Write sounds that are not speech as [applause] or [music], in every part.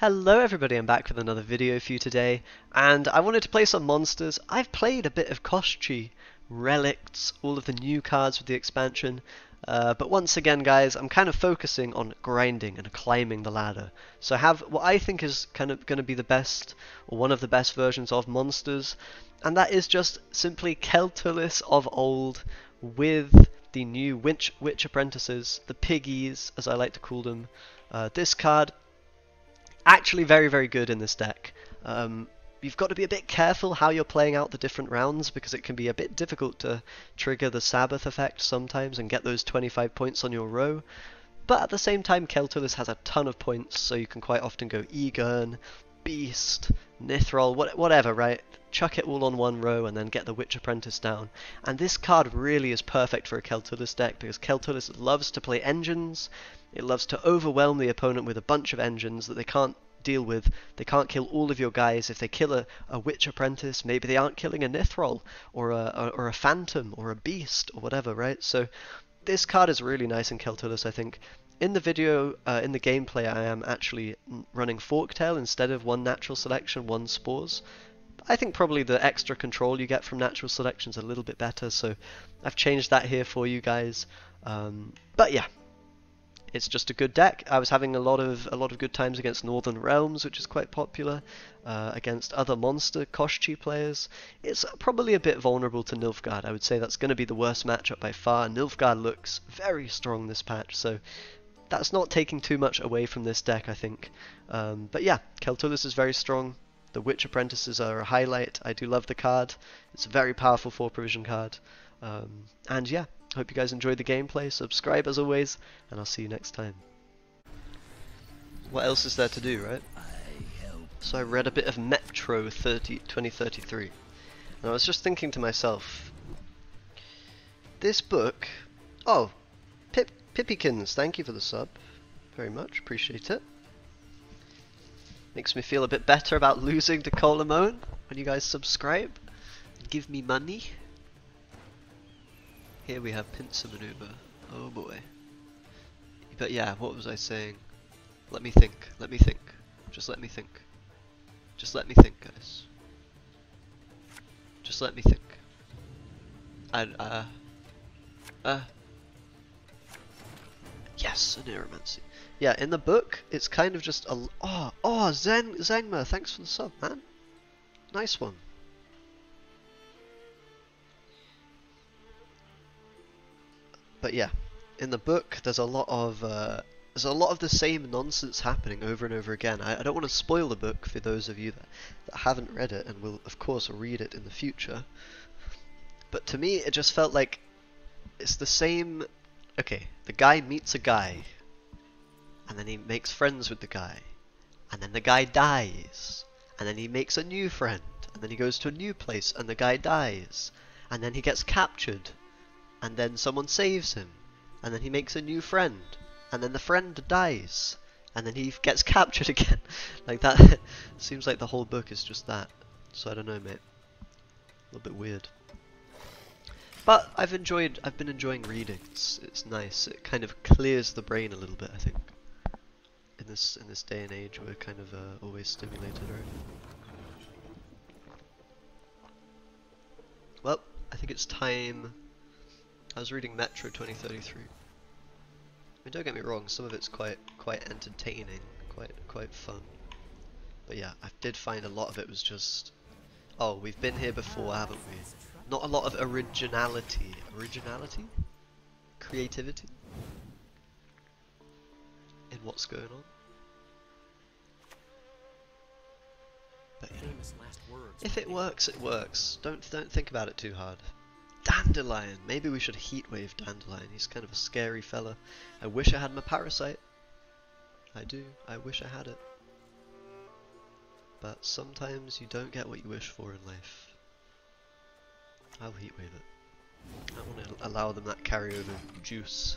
Hello everybody, I'm back with another video for you today, and I wanted to play some monsters. I've played a bit of Koshchi, Relicts, all of the new cards with the expansion, uh, but once again guys, I'm kind of focusing on grinding and climbing the ladder. So I have what I think is kind of going to be the best, or one of the best versions of monsters, and that is just simply Keltullis of old with the new Witch, Witch Apprentices, the Piggies as I like to call them. Uh, this card actually very, very good in this deck. Um, you've got to be a bit careful how you're playing out the different rounds because it can be a bit difficult to trigger the Sabbath effect sometimes and get those 25 points on your row. But at the same time, Keltullis has a ton of points, so you can quite often go Egern, Beast, Nithral, whatever, right? Chuck it all on one row and then get the Witch Apprentice down. And this card really is perfect for a Keltullis deck because Keltullis loves to play engines, it loves to overwhelm the opponent with a bunch of engines that they can't deal with. They can't kill all of your guys. If they kill a, a witch apprentice, maybe they aren't killing a Nithral or a, or a phantom or a beast or whatever, right? So this card is really nice in Keltullis, I think. In the video, uh, in the gameplay, I am actually running Forktail instead of one natural selection, one spores. I think probably the extra control you get from natural selection is a little bit better, so I've changed that here for you guys. Um, but yeah, it's just a good deck. I was having a lot of a lot of good times against Northern Realms, which is quite popular, uh, against other monster Koshchi players. It's probably a bit vulnerable to Nilfgaard. I would say that's going to be the worst matchup by far. Nilfgaard looks very strong this patch, so that's not taking too much away from this deck, I think. Um, but yeah, Keltullis is very strong. The Witch Apprentices are a highlight. I do love the card. It's a very powerful 4 provision card. Um, and yeah, Hope you guys enjoyed the gameplay. Subscribe as always, and I'll see you next time. What else is there to do, right? So I read a bit of Metro 30, 2033, and I was just thinking to myself, this book, oh, Pip, Pippykins, thank you for the sub, very much, appreciate it. Makes me feel a bit better about [laughs] losing to Kolemoen when you guys subscribe and give me money. Here we have pincer maneuver. Oh boy. But yeah, what was I saying? Let me think. Let me think. Just let me think. Just let me think, guys. Just let me think. I, uh... Uh... Yes, an aeromancy. Yeah, in the book, it's kind of just a... Oh, oh, Zen, Zengma, thanks for the sub, man. Nice one. But yeah, in the book, there's a lot of uh, there's a lot of the same nonsense happening over and over again. I, I don't want to spoil the book for those of you that, that haven't read it and will, of course, read it in the future. But to me, it just felt like it's the same. Okay, the guy meets a guy, and then he makes friends with the guy, and then the guy dies, and then he makes a new friend, and then he goes to a new place, and the guy dies, and then he gets captured, and then someone saves him, and then he makes a new friend, and then the friend dies, and then he gets captured [laughs] again. like that [laughs] seems like the whole book is just that. So I don't know, mate. A little bit weird. But I've enjoyed. I've been enjoying reading. It's, it's nice. It kind of clears the brain a little bit. I think. In this in this day and age, we're kind of uh, always stimulated, right? Well, I think it's time I was reading Metro 2033. I mean, don't get me wrong, some of it's quite quite entertaining, quite quite fun. But yeah, I did find a lot of it was just, oh, we've been here before, haven't we? Not a lot of originality. Originality? Creativity? In what's going on? But yeah. If it works, it works. Don't don't think about it too hard. Dandelion! Maybe we should heatwave Dandelion. He's kind of a scary fella. I wish I had my parasite. I do. I wish I had it. But sometimes you don't get what you wish for in life. I'll heatwave it. I want to allow them that carryover juice.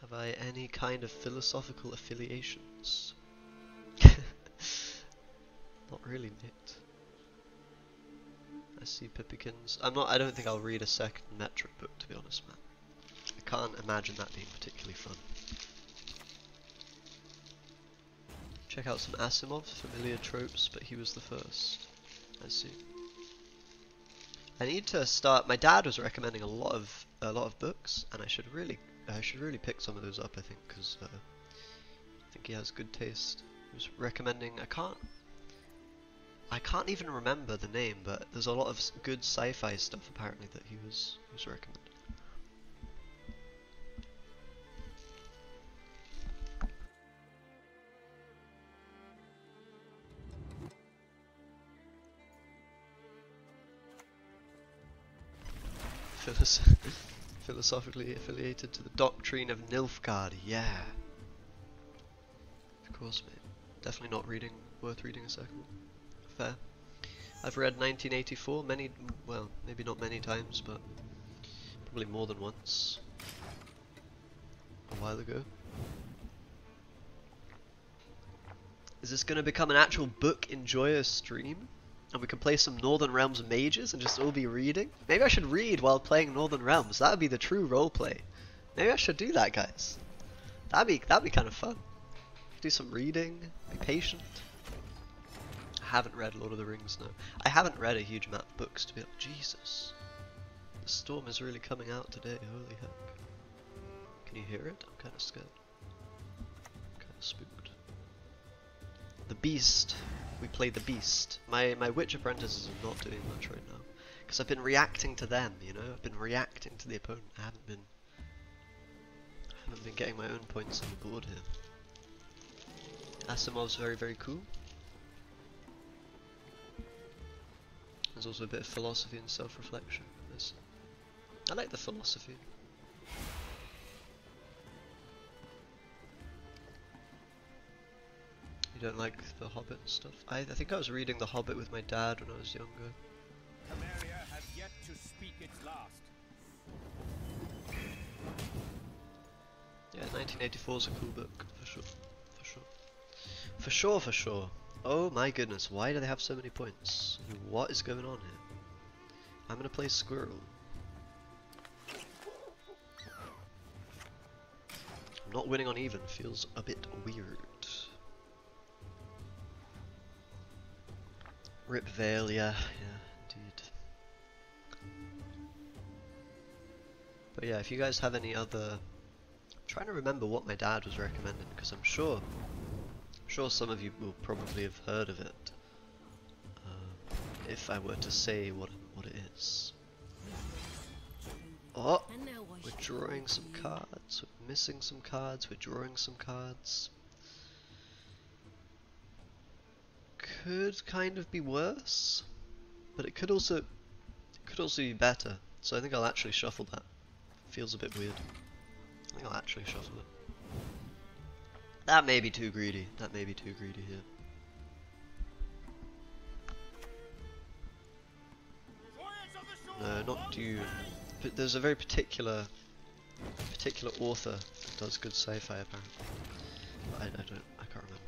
Have I any kind of philosophical affiliations? [laughs] Not really, Nick. I see Pippykins. I'm not. I don't think I'll read a second metric book to be honest, man. I can't imagine that being particularly fun. Check out some Asimov, familiar tropes, but he was the first. I see. I need to start. My dad was recommending a lot of a lot of books, and I should really I should really pick some of those up. I think because uh, I think he has good taste. He was recommending. I can't. I can't even remember the name, but there's a lot of good sci-fi stuff apparently that he was he was recommending. [laughs] philosophically affiliated to the doctrine of Nilfgaard, yeah. Of course, mate. Definitely not reading, worth reading a second. Fair. I've read 1984 many, well, maybe not many times, but probably more than once. A while ago. Is this going to become an actual book enjoyer stream? And we can play some Northern Realms mages and just all be reading? Maybe I should read while playing Northern Realms. That would be the true roleplay. Maybe I should do that, guys. That'd be that'd be kind of fun. Do some reading, be patient. I haven't read Lord of the Rings now. I haven't read a huge amount of books to be like, Jesus. The storm is really coming out today, holy heck. Can you hear it? I'm kind of scared. kind of spooked. The Beast we play the beast. My my witch apprentices are not doing much right now because I've been reacting to them. You know, I've been reacting to the opponent. I haven't been I haven't been getting my own points on the board here. Asimov's very very cool. There's also a bit of philosophy and self-reflection. I like the philosophy. You don't like the Hobbit stuff? I, I think I was reading The Hobbit with my dad when I was younger. Has yet to speak its last. Yeah, 1984 is a cool book, for sure. For sure. For sure, for sure. Oh my goodness, why do they have so many points? What is going on here? I'm gonna play Squirrel. I'm not winning on even, feels a bit weird. Rip Vale, yeah, yeah, indeed. But yeah, if you guys have any other... I'm trying to remember what my dad was recommending, because I'm sure... I'm sure some of you will probably have heard of it. Uh, if I were to say what, what it is. Oh! We're drawing some cards, we're missing some cards, we're drawing some cards. Could kind of be worse, but it could also it could also be better. So I think I'll actually shuffle that. Feels a bit weird. I think I'll actually shuffle it. That may be too greedy. That may be too greedy here. No, not Dune. But there's a very particular particular author that does good sci-fi apparently. I, I don't I can't remember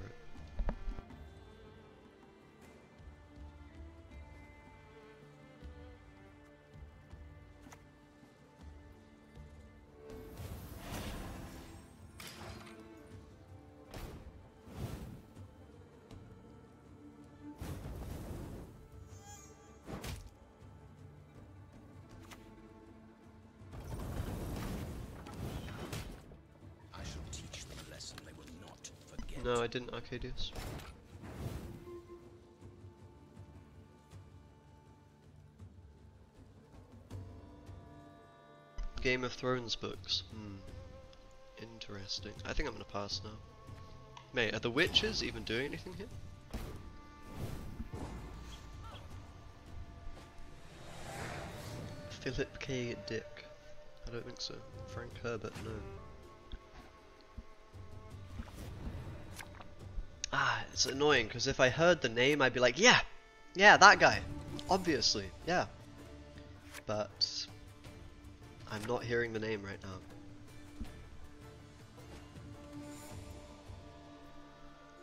No, I didn't Arcadius. Game of Thrones books. Hmm. Interesting. I think I'm gonna pass now. Mate, are the witches even doing anything here? Philip K. Dick. I don't think so. Frank Herbert, no. It's annoying because if I heard the name, I'd be like, yeah, yeah, that guy, obviously, yeah. But I'm not hearing the name right now.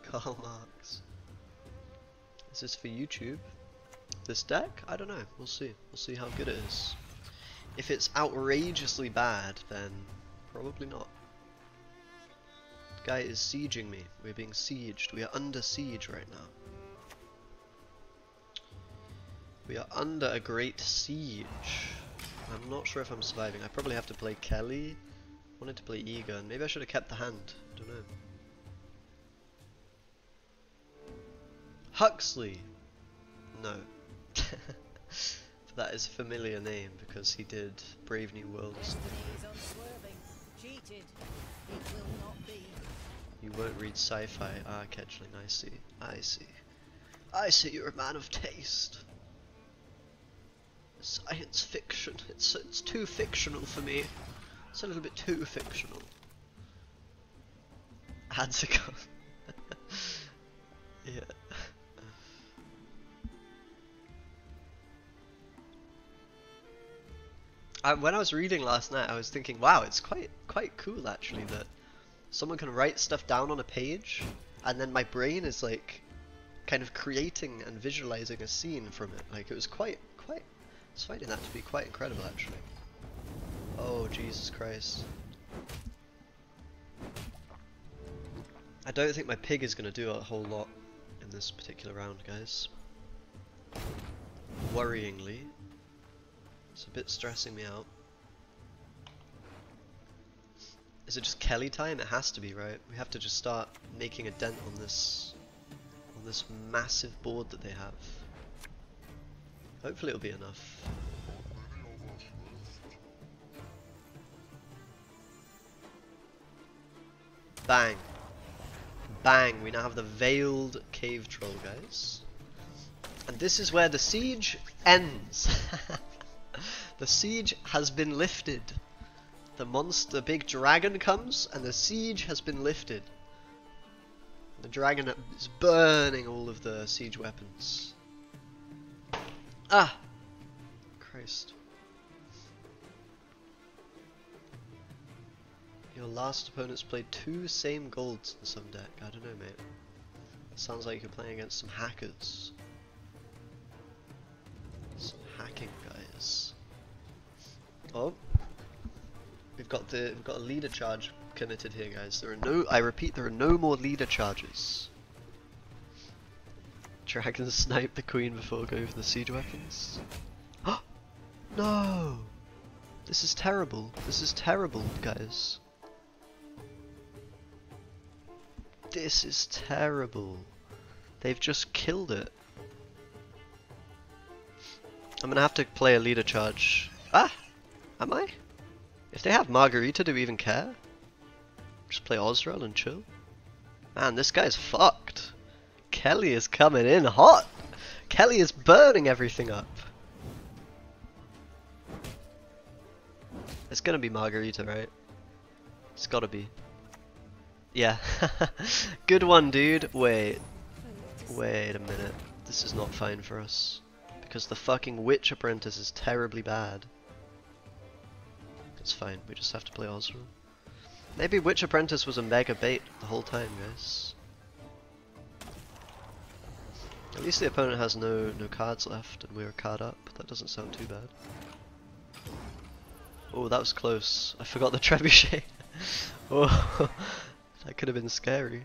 Karl Marx. Is this for YouTube? This deck? I don't know. We'll see. We'll see how good it is. If it's outrageously bad, then probably not. Guy is sieging me. We're being sieged. We are under siege right now. We are under a great siege. I'm not sure if I'm surviving. I probably have to play Kelly. wanted to play Egon. Maybe I should have kept the hand. I don't know. Huxley! No. [laughs] that is a familiar name because he did Brave New World or something. You won't read sci-fi. Ah, Ketchling, I see. I see. I see you're a man of taste. Science fiction. It's it's too fictional for me. It's a little bit too fictional. Adzagon. [laughs] yeah. I, when I was reading last night, I was thinking, wow, it's quite quite cool actually that someone can write stuff down on a page, and then my brain is like kind of creating and visualizing a scene from it. Like it was quite quite. I was finding that to be quite incredible actually. Oh Jesus Christ. I don't think my pig is going to do a whole lot in this particular round, guys. Worryingly. It's a bit stressing me out. Is it just Kelly time? It has to be, right? We have to just start making a dent on this on this massive board that they have. Hopefully it'll be enough. Bang. Bang, we now have the Veiled Cave Troll, guys. And this is where the siege ends. [laughs] The siege has been lifted. The monster, big dragon comes, and the siege has been lifted. The dragon is burning all of the siege weapons. Ah! Christ. Your last opponent's played two same golds in some deck. I don't know, mate. Sounds like you're playing against some hackers. Some hacking guys. Oh, we've got the we've got a leader charge committed here, guys. There are no. I repeat, there are no more leader charges. Dragon [laughs] snipe the queen before going for the siege weapons. [gasps] no! This is terrible. This is terrible, guys. This is terrible. They've just killed it. I'm gonna have to play a leader charge. Ah! Am I? If they have Margarita, do we even care? Just play Ozzrel and chill? Man, this guy's fucked. Kelly is coming in hot. Kelly is burning everything up. It's gonna be Margarita, right? It's gotta be. Yeah. [laughs] Good one, dude. Wait. Wait a minute. This is not fine for us. Because the fucking Witch Apprentice is terribly bad. It's fine, we just have to play Ozzrel. Maybe Witch Apprentice was a mega bait the whole time, guys. At least the opponent has no no cards left and we're card up. That doesn't sound too bad. Oh, that was close. I forgot the [laughs] trebuchet. oh, [laughs] that could have been scary.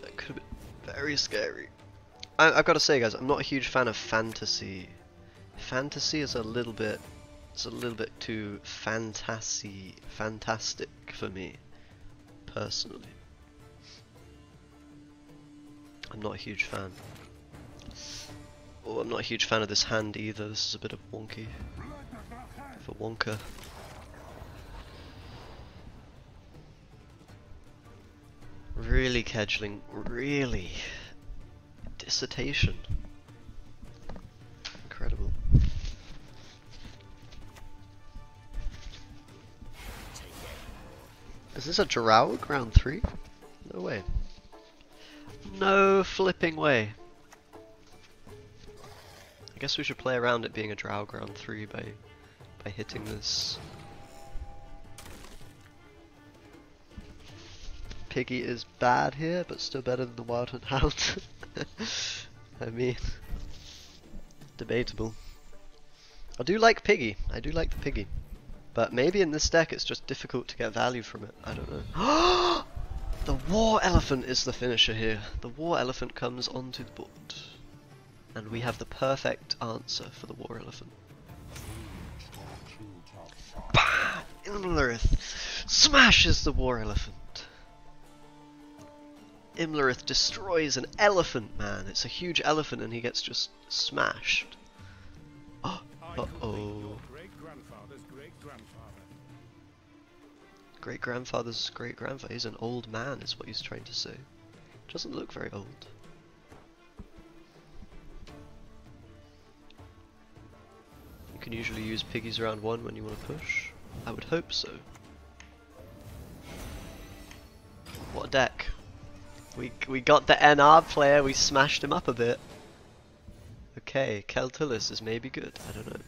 That could have been very scary. I, I've got to say, guys, I'm not a huge fan of fantasy fantasy is a little bit it's a little bit too fantasy fantastic for me personally. I'm not a huge fan. Oh I'm not a huge fan of this hand either. This is a bit of wonky. For Wonka. Really Kedgling really. Dissertation Is this a Drow round three? No way. No flipping way. I guess we should play around it being a Drow round three by by hitting this. Piggy is bad here, but still better than the Wild Hunt Hound. [laughs] I mean, debatable. I do like Piggy. I do like the Piggy But maybe in this deck it's just difficult to get value from it. I don't know. [gasps] [gasps] the War Elephant is the finisher here. The War Elephant comes onto the board. And we have the perfect answer for the War Elephant. Imlerith smashes the War Elephant. Imlerith destroys an elephant, man. It's a huge elephant and he gets just smashed. [gasps] Oh, uh-oh. Great grandfather's great grandfather. He's an old man, is what he's trying to say. Doesn't look very old. You can usually use piggies around one when you want to push. I would hope so. What a deck. We, we got the NR player, we smashed him up a bit. Okay, Keltullis is maybe good, I don't know.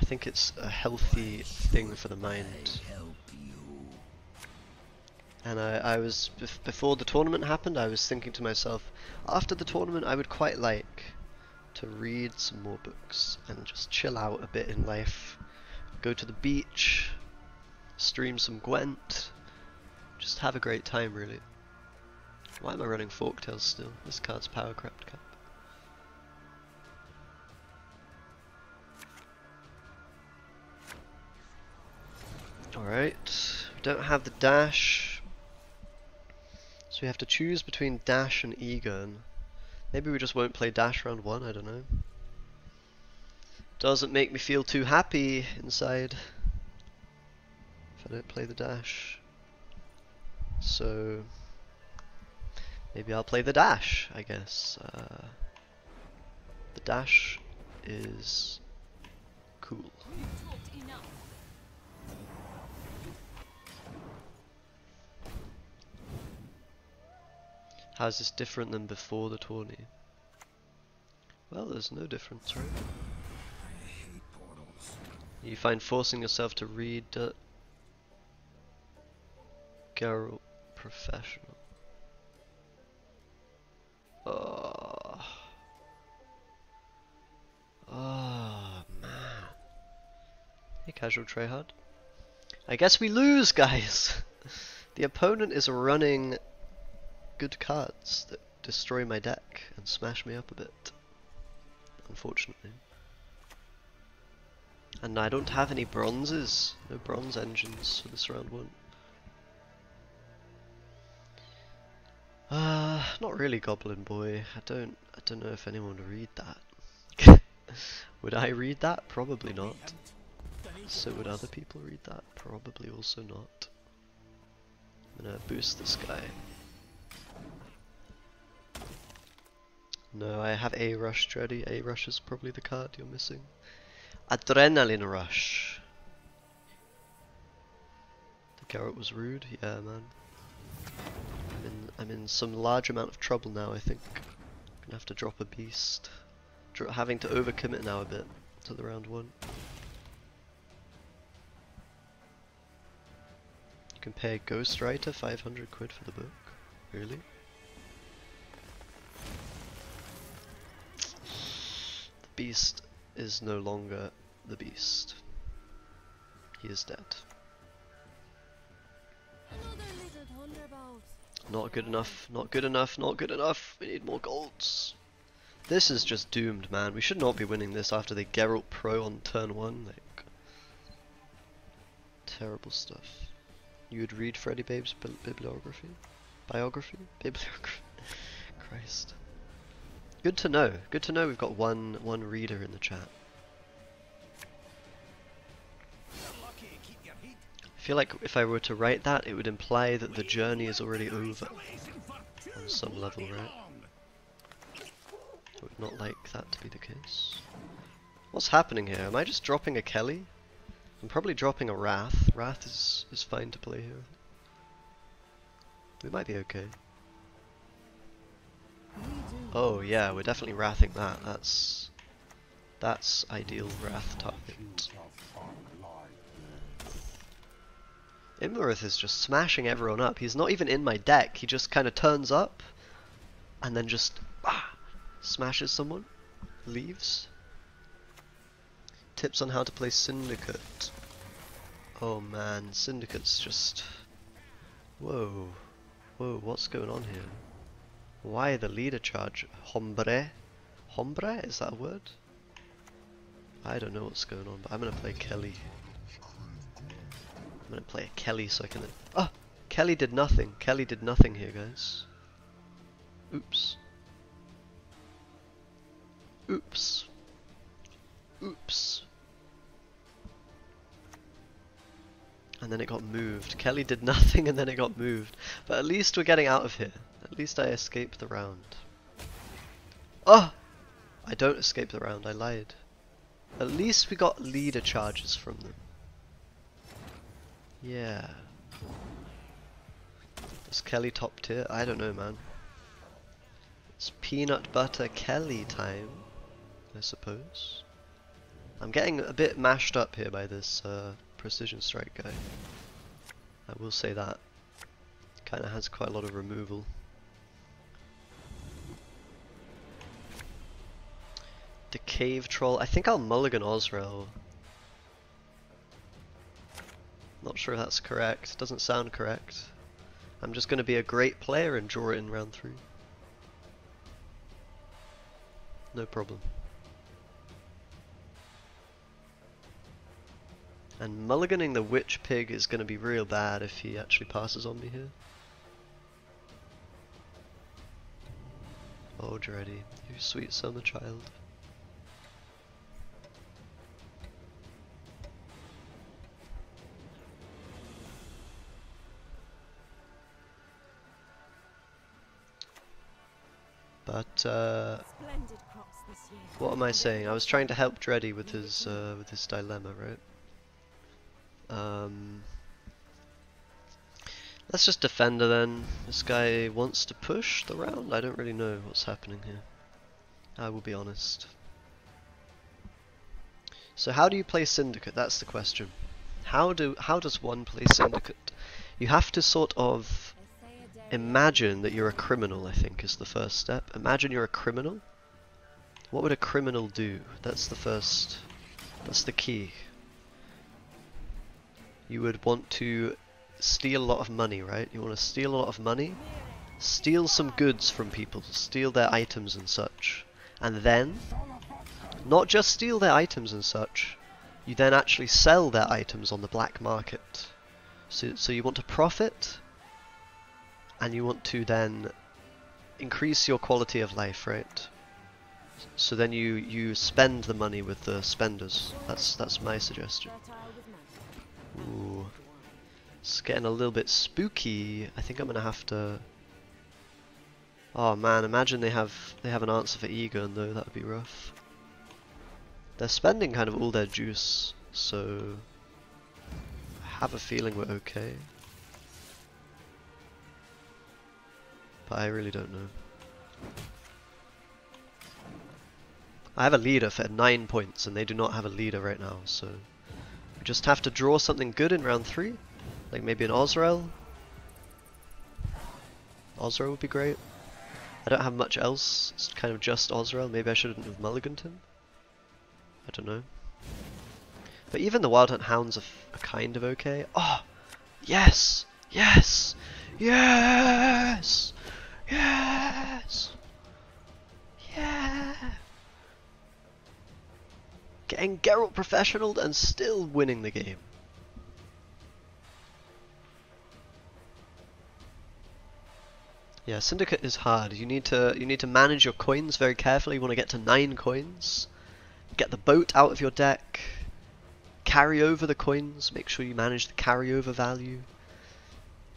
I think it's a healthy thing for the mind. And I, I was, before the tournament happened, I was thinking to myself, after the tournament I would quite like to read some more books and just chill out a bit in life. Go to the beach, stream some Gwent, just have a great time really. Why am I running Forktails still? This card's Power Crept Cap. Alright, we don't have the dash. So we have to choose between dash and E-gun. Maybe we just won't play dash round one, I don't know. Doesn't make me feel too happy inside if I don't play the dash. So maybe I'll play the dash, I guess. Uh, the dash is cool. How's this different than before the tourney? Well, there's no difference, right? You find forcing yourself to read uh, Geralt Professional. Oh. Oh, man. Hey, casual tryhard. I guess we lose, guys! [laughs] the opponent is running good cards that destroy my deck and smash me up a bit. Unfortunately. And I don't have any bronzes. No bronze engines for this round one. Uh, not really Goblin Boy. I don't I don't know if anyone would read that. [laughs] would I read that? Probably not. So would other people read that? Probably also not. I'm gonna boost this guy. No, I have A Rush ready. A Rush is probably the card you're missing. Adrenaline Rush. The Garrett was rude. Yeah, man. I'm in, I'm in some large amount of trouble now, I think. I'm Gonna have to drop a beast. Dro having to overcommit now a bit to the round one. You can pay Ghostwriter 500 quid for the book? Really? Beast is no longer the beast. He is dead. Not good enough, not good enough, not good enough. We need more golds. This is just doomed, man. We should not be winning this after the Geralt Pro on turn one. Like, terrible stuff. You would read Freddy Babe's bi bibliography? Biography? Bibliography? [laughs] Christ. Good to know. Good to know we've got one one reader in the chat. I feel like if I were to write that, it would imply that the journey is already over on some level, right? I would not like that to be the case. What's happening here? Am I just dropping a Kelly? I'm probably dropping a Wrath. Wrath is, is fine to play here. We might be okay. Oh yeah, we're definitely wrathing that. That's that's ideal wrath target. Imlerith is just smashing everyone up. He's not even in my deck. He just kind of turns up and then just ah, smashes someone, leaves. Tips on how to play Syndicate. Oh man, Syndicate's just... Whoa. Whoa, what's going on here? Why the leader charge? Hombre? Hombre? Is that a word? I don't know what's going on, but I'm gonna play Kelly. I'm gonna play a Kelly so I can... then... Oh! Kelly did nothing. Kelly did nothing here, guys. Oops. Oops. Oops. And then it got moved. Kelly did [laughs] nothing and then it got moved. But at least we're getting out of here. At least I escaped the round. Oh! I don't escape the round, I lied. At least we got leader charges from them. Yeah. Is Kelly top tier? I don't know, man. It's peanut butter Kelly time, I suppose. I'm getting a bit mashed up here by this uh, precision strike guy. I will say that. Kinda has quite a lot of removal. The cave troll. I think I'll mulligan Ozzrel. Not sure that's correct. Doesn't sound correct. I'm just going to be a great player and draw it in round three. No problem. And mulliganing the Witch Pig is going to be real bad if he actually passes on me here. Oh, Dreddy, you sweet summer child. But uh, what am I saying? I was trying to help Dreddy with his uh, with his dilemma, right? Um, let's just defend her then. This guy wants to push the round. I don't really know what's happening here. I will be honest. So how do you play Syndicate? That's the question. How do how does one play Syndicate? You have to sort of imagine that you're a criminal, I think, is the first step. Imagine you're a criminal. What would a criminal do? That's the first, that's the key. You would want to steal a lot of money, right? You want to steal a lot of money, steal some goods from people, steal their items and such. And then, not just steal their items and such, you then actually sell their items on the black market. So, so you want to profit and you want to then increase your quality of life, right? So then you you spend the money with the spenders. That's that's my suggestion. Ooh, it's getting a little bit spooky. I think I'm gonna have to. Oh man, imagine they have they have an answer for Egon though. That would be rough. They're spending kind of all their juice, so I have a feeling we're okay. But I really don't know. I have a leader for 9 points and they do not have a leader right now, so we just have to draw something good in round 3. Like maybe an Ozzrel. Ozzrel would be great. I don't have much else, it's kind of just Ozzrel. Maybe I shouldn't have mulliganed him. I don't know. But even the Wild Hunt Hounds are, are kind of okay. Oh! Yes! Yes! Yes! Yes! Yeah! Getting Geralt professional and still winning the game. Yeah, Syndicate is hard. You need to you need to manage your coins very carefully. You want to get to nine coins. Get the boat out of your deck. Carry over the coins. Make sure you manage the carryover value.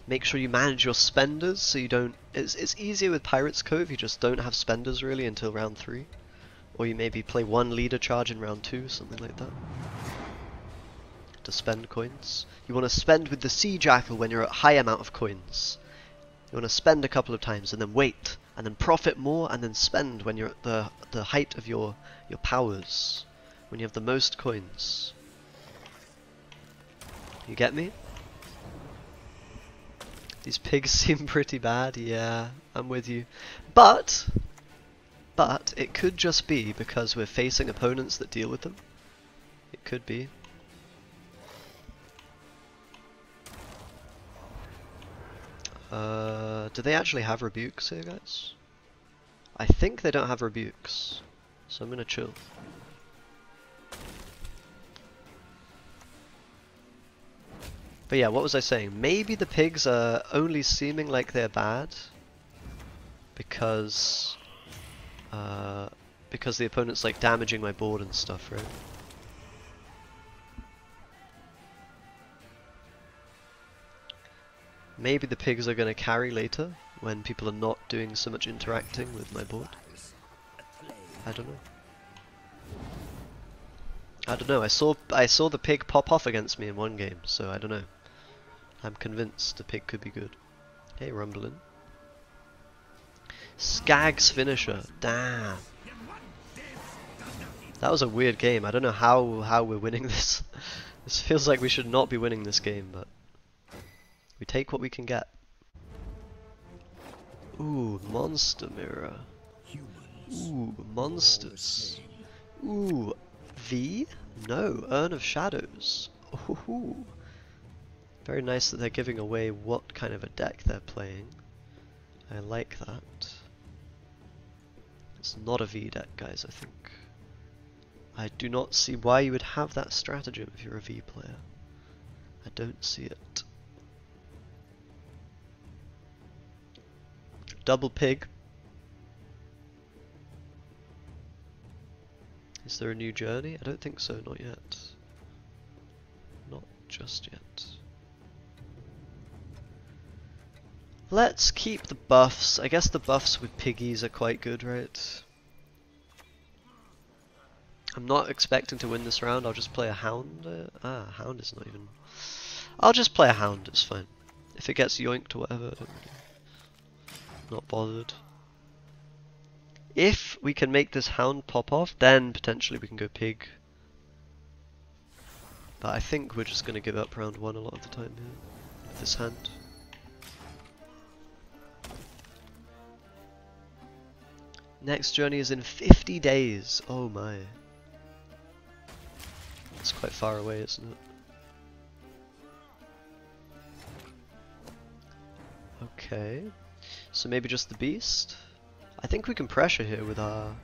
Make sure you manage your spenders so you don't... It's, it's easier with Pirates Cove, you just don't have spenders really until round 3. Or you maybe play one leader charge in round 2, something like that. To spend coins. You want to spend with the Sea Jackal when you're at high amount of coins. You want to spend a couple of times and then wait, and then profit more, and then spend when you're at the, the height of your, your powers. When you have the most coins. You get me? These pigs [laughs] seem pretty bad, yeah, I'm with you. But, but it could just be because we're facing opponents that deal with them. It could be. Uh, do they actually have rebukes here, guys? I think they don't have rebukes, so I'm gonna chill. But yeah, what was I saying? Maybe the pigs are only seeming like they're bad because uh, because the opponent's like damaging my board and stuff, right? Maybe the pigs are going to carry later when people are not doing so much interacting with my board. I don't know. I don't know. I saw I saw the pig pop off against me in one game, so I don't know. I'm convinced the pick could be good. Hey, Rumblin. Skag's finisher. Damn. That was a weird game. I don't know how how we're winning [laughs] this. this feels like we should not be winning this game, but we take what we can get. Ooh, monster mirror. Ooh, monsters. Ooh, V? No, Urn of Shadows. Ooh. Very nice that they're giving away what kind of a deck they're playing. I like that. It's not a V deck, guys, I think. I do not see why you would have that stratagem if you're a V player. I don't see it. Double pig. Is there a new journey? I don't think so, not yet. Not just yet. Let's keep the buffs. I guess the buffs with piggies are quite good, right? I'm not expecting to win this round. I'll just play a hound. Uh, ah, hound is not even... I'll just play a hound, it's fine. If it gets yoinked or whatever, really... Not bothered. If we can make this hound pop off, then potentially we can go pig. But I think we're just going to give up round one a lot of the time here. With this hand. Next journey is in 50 days. Oh my. It's quite far away, isn't it? Okay. So maybe just the beast? I think we can pressure here with our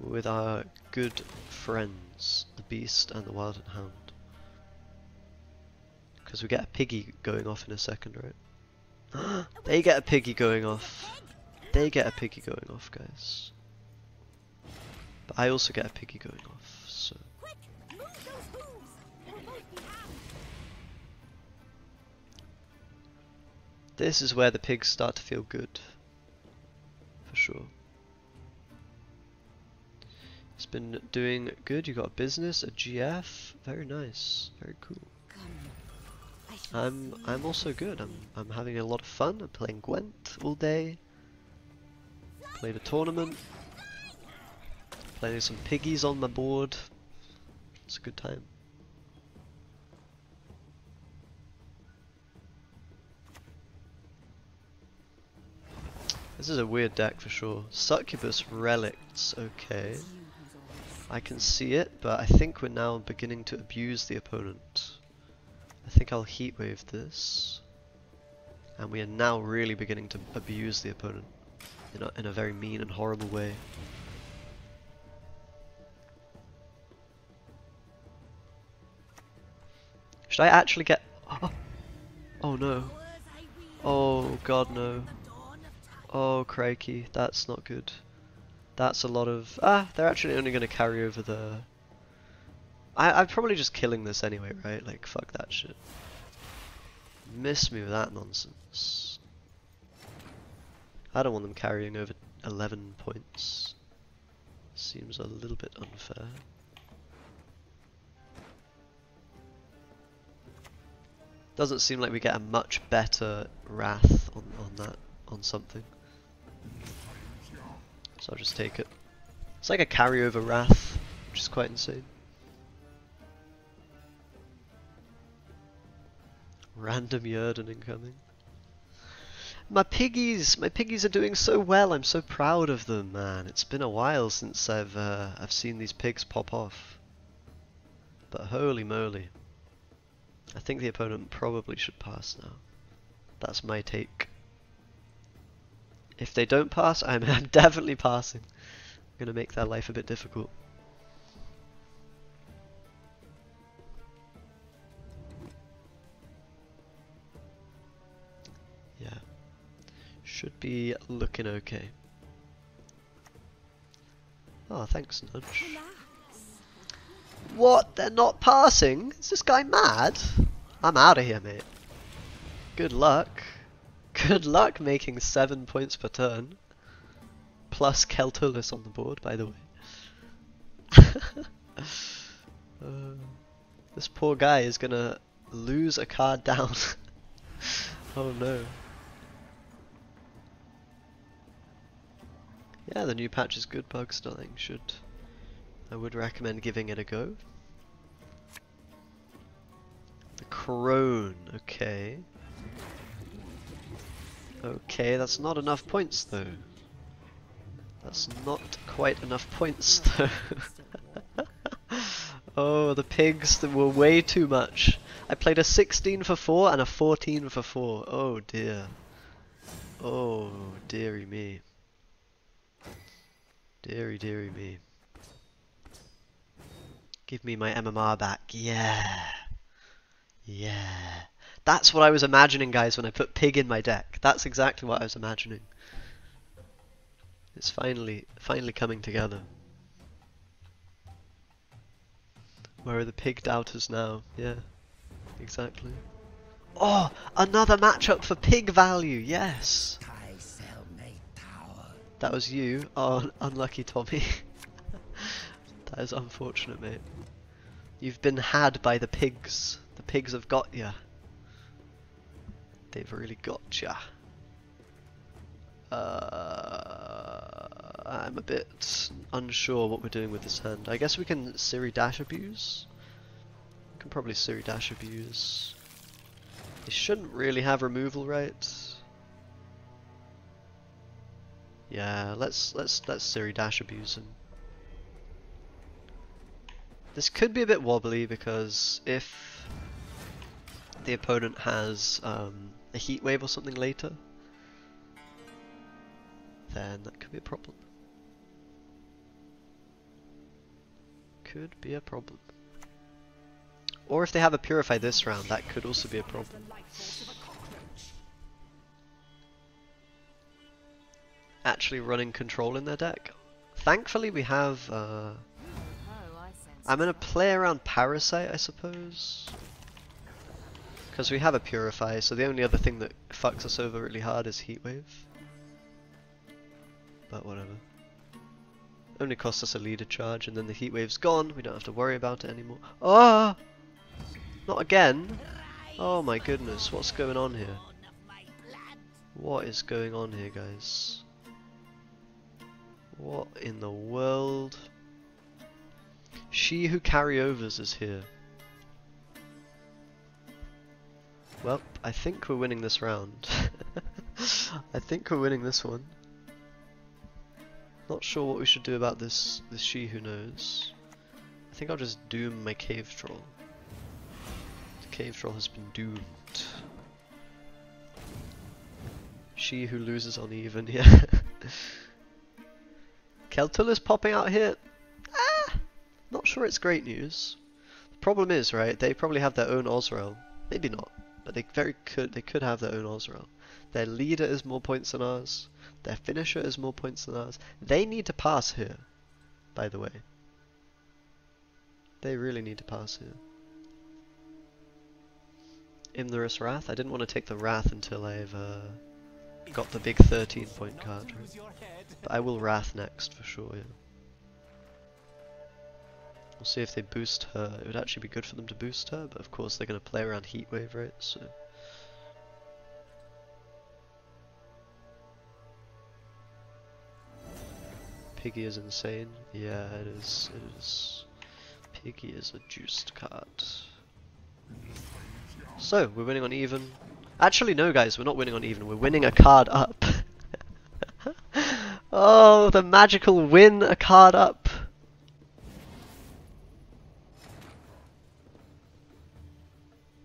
with our good friends, the beast and the wild hound. Because we get a piggy going off in a second, right? [gasps] they get a piggy going off. They get a piggy going off, guys. But I also get a piggy going off, so... This is where the pigs start to feel good. For sure. It's been doing good, you got a business, a GF, very nice, very cool. I'm I'm also good. I'm I'm having a lot of fun. I'm playing Gwent all day. Played a tournament. Playing some piggies on my board. It's a good time. This is a weird deck for sure. Succubus Relicts, okay. I can see it, but I think we're now beginning to abuse the opponent. I think I'll heatwave this. And we are now really beginning to abuse the opponent in a, in a very mean and horrible way. Should I actually get... Oh, [laughs] oh no. Oh god no. Oh crikey, that's not good. That's a lot of... Ah, they're actually only going to carry over the... I, I'm probably just killing this anyway, right? Like, fuck that shit. Miss me with that nonsense. I don't want them carrying over 11 points. Seems a little bit unfair. Doesn't seem like we get a much better wrath on, on that, on something. So I'll just take it. It's like a carryover wrath, which is quite insane. Random Yrden incoming. My piggies, my piggies are doing so well. I'm so proud of them, man. It's been a while since I've uh, I've seen these pigs pop off. But holy moly. I think the opponent probably should pass now. That's my take. If they don't pass, I'm, [laughs] I'm definitely passing. I'm gonna make their life a bit difficult. Should be looking okay. Oh, thanks, Nudge. What? They're not passing? Is this guy mad? I'm out of here, mate. Good luck. Good luck making 7 points per turn. Plus Keltullis on the board, by the way. uh, [laughs] this poor guy is gonna lose a card down. [laughs] oh no. Yeah, the new patch is good, Bug Stunning. Should I would recommend giving it a go. The Crone, okay. Okay, that's not enough points though. That's not quite enough points [laughs] though. [laughs] oh, the pigs that were way too much. I played a 16 for 4 and a 14 for 4. Oh dear. Oh, dearie me. Deary, deary me. Give me my MMR back. Yeah. Yeah. That's what I was imagining, guys, when I put pig in my deck. That's exactly what I was imagining. It's finally, finally coming together. Where are the pig doubters now? Yeah, exactly. Oh, another matchup for pig value, yes! That was you. Oh, [laughs] unlucky Tommy. [laughs] that is unfortunate, mate. You've been had by the pigs. The pigs have got ya. They've really got ya. Uh, I'm a bit unsure what we're doing with this hand. I guess we can Ciri Dash Abuse. We can probably Ciri Dash Abuse. They shouldn't really have removal, right? Yeah, let's let's let's Ciri Dash Abuse him. This could be a bit wobbly because if the opponent has um, a heat wave or something later, then that could be a problem. Could be a problem. Or if they have a Purify this round, that could also be a problem. Actually running control in their deck. Thankfully we have... Uh, I'm gonna play around Parasite, I suppose. Because we have a Purify, so the only other thing that fucks us over really hard is Heatwave. But whatever. Only costs us a leader charge, and then the Heatwave's gone, we don't have to worry about it anymore. Oh! Not again! Oh my goodness, what's going on here? What is going on here, guys? What in the world? She who carry overs is here. Well, I think we're winning this round. [laughs] I think we're winning this one. Not sure what we should do about this this she who knows. I think I'll just doom my cave troll. The cave troll has been doomed. She who loses on even, [laughs] yeah. Keltullis popping out here. Ah, not sure it's great news. The problem is, right, they probably have their own Ozzrel. Maybe not but they very could they could have their own Ozzrel. Their leader is more points than ours. Their finisher is more points than ours. They need to pass here, by the way. They really need to pass here. Imlerith Wrath? I didn't want to take the Wrath until I've uh, got the big 13 point card. But I will Wrath next for sure, yeah. We'll see if they boost her. It would actually be good for them to boost her, but of course they're going to play around Heatwave, right? So. Piggy is insane. Yeah, it is. It is. Piggy is a juiced card. So, we're winning on even. Actually, no, guys, we're not winning on even. We're winning a card up. [laughs] oh, the magical win a card up.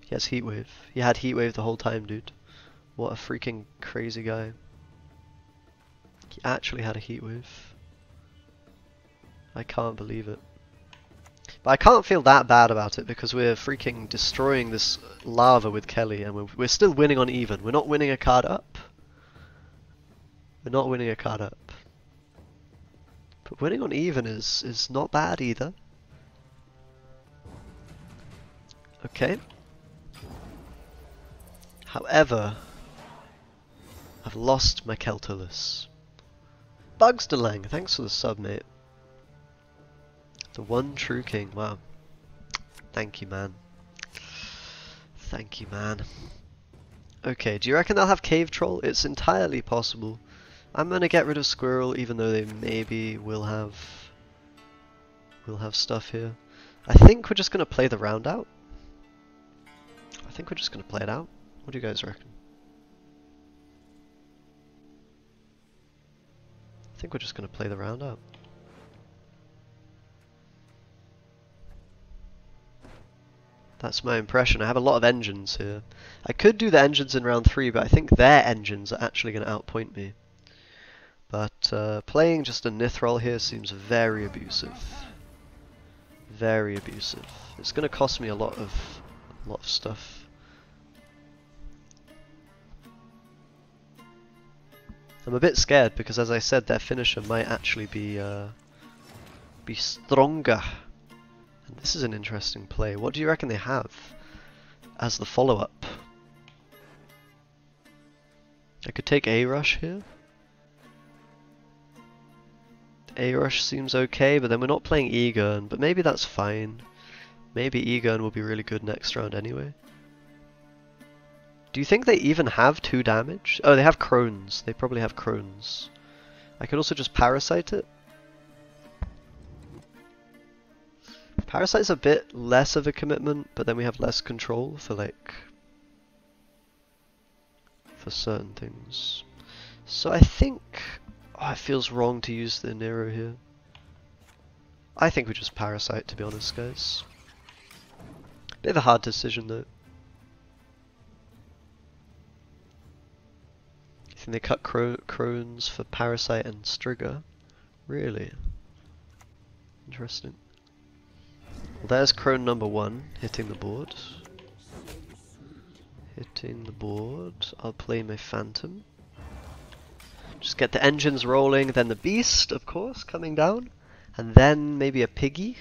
He has Heatwave. He had Heatwave the whole time, dude. What a freaking crazy guy. He actually had a Heatwave. I can't believe it. But I can't feel that bad about it because we're freaking destroying this lava with Kelly and we're, we're still winning on even. We're not winning a card up. We're not winning a card up. But winning on even is, is not bad either. Okay. However, I've lost my Keltullis. Bugsdelang, thanks for the sub, mate. The one true king, wow. Thank you, man. Thank you, man. Okay, do you reckon they'll have Cave Troll? It's entirely possible. I'm gonna get rid of Squirrel, even though they maybe will have... will have stuff here. I think we're just gonna play the round out. I think we're just gonna play it out. What do you guys reckon? I think we're just gonna play the round out. That's my impression. I have a lot of engines here. I could do the engines in round 3, but I think their engines are actually going to outpoint me. But uh, playing just a Nithral here seems very abusive. Very abusive. It's going to cost me a lot of, a lot of stuff. I'm a bit scared because, as I said, their finisher might actually be uh, be stronger. This is an interesting play. What do you reckon they have as the follow-up? I could take A-Rush here. A-Rush seems okay, but then we're not playing E-Gurn, but maybe that's fine. Maybe E-Gurn will be really good next round anyway. Do you think they even have 2 damage? Oh, they have Crones. They probably have Crones. I could also just Parasite it. Parasite's a bit less of a commitment, but then we have less control for like for certain things. So I think oh, it feels wrong to use the Nero here. I think we just Parasite to be honest guys. Bit of a hard decision though. You think they cut Cro Crones for Parasite and Striga? Really? Interesting. Well, there's crone number one hitting the board. Hitting the board. I'll play my phantom. Just get the engines rolling, then the beast, of course, coming down. And then maybe a piggy.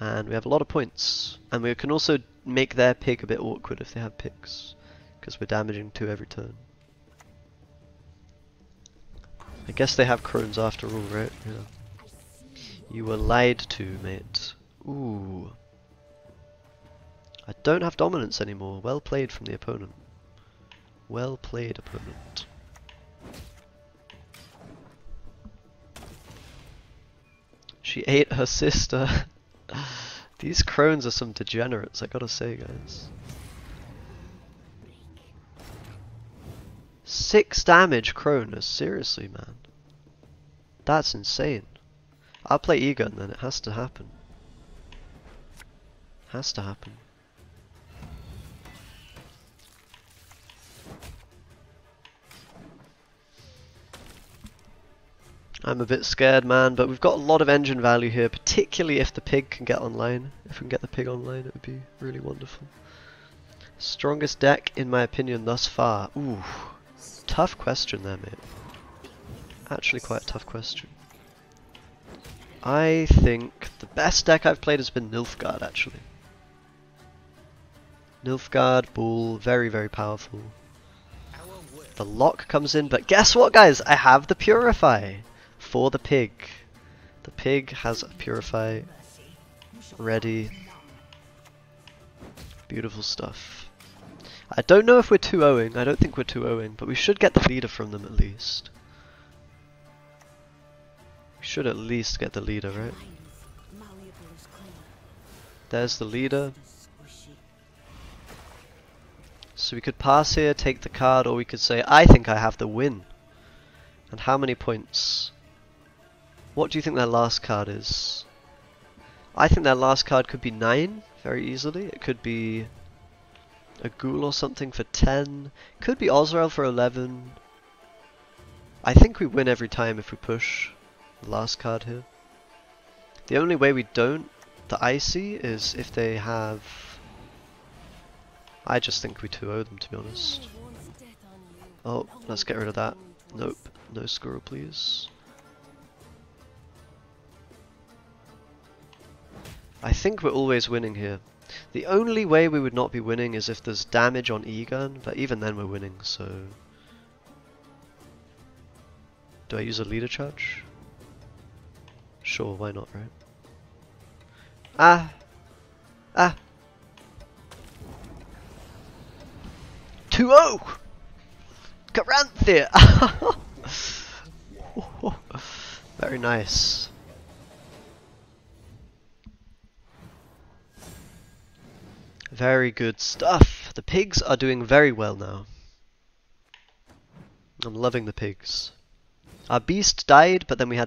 And we have a lot of points. And we can also make their pig a bit awkward if they have pigs. Because we're damaging two every turn. I guess they have crones after all, right? Yeah. You were lied to, mate. Ooh. I don't have dominance anymore. Well played from the opponent. Well played, opponent. She ate her sister. [laughs] These crones are some degenerates, I gotta say, guys. Six damage Crones, seriously, man. That's insane. I'll play E-Gun then, it has to happen. Has to happen. I'm a bit scared man, but we've got a lot of engine value here, particularly if the pig can get online. If we can get the pig online, it would be really wonderful. Strongest deck, in my opinion, thus far. Ooh, tough question there, mate. Actually quite a tough question. I think the best deck I've played has been Nilfgaard, actually. Nilfgaard, Bull, very, very powerful. The lock comes in, but guess what, guys? I have the Purify for the pig. The pig has a Purify ready. Beautiful stuff. I don't know if we're 2-0ing. I don't think we're 2-0ing, but we should get the leader from them at least. We should at least get the leader, right? There's the leader. So we could pass here, take the card, or we could say, I think I have the win. And how many points? What do you think their last card is? I think their last card could be 9, very easily. It could be a ghoul or something for 10. Could be Ozzrel for 11. I think we win every time if we push last card here. The only way we don't, that I see, is if they have... I just think we 2-0 them to be honest. Oh, let's get rid of that. Nope, no squirrel please. I think we're always winning here. The only way we would not be winning is if there's damage on Egan, but even then we're winning, so... Do I use a leader charge? Sure, why not, right? Ah! Ah! 2-0! Caranthir! [laughs] Very nice. Very good stuff. The pigs are doing very well now. I'm loving the pigs. Our beast died, but then we had